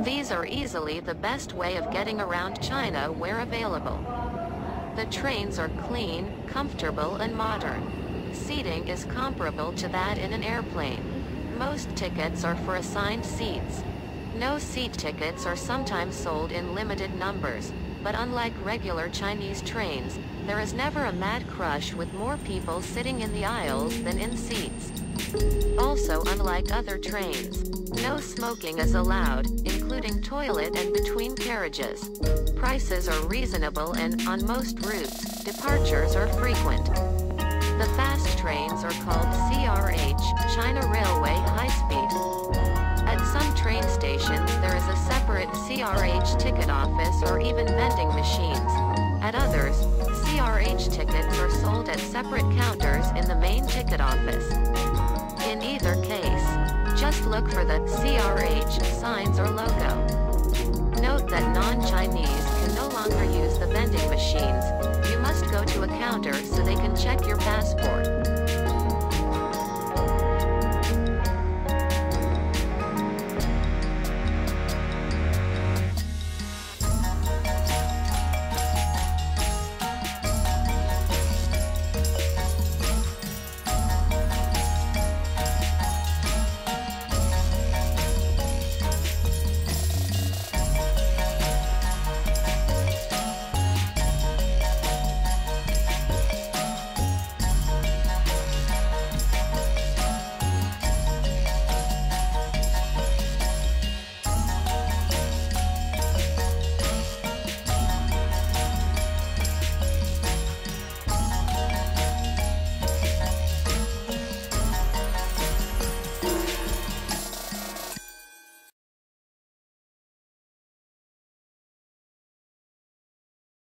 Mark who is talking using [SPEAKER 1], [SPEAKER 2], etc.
[SPEAKER 1] These are easily the best way of getting around China where available. The trains are clean, comfortable and modern. Seating is comparable to that in an airplane. Most tickets are for assigned seats. No seat tickets are sometimes sold in limited numbers, but unlike regular Chinese trains, there is never a mad crush with more people sitting in the aisles than in seats. Also unlike other trains, no smoking is allowed, toilet and between carriages. Prices are reasonable and, on most routes, departures are frequent. The fast trains are called CRH, China Railway High Speed. At some train stations there is a separate CRH ticket office or even vending machines. At others, CRH tickets are sold at separate counters in the main ticket office. In either case, just look for the CRH signs or logo. Note that non-Chinese can no longer use the vending machines.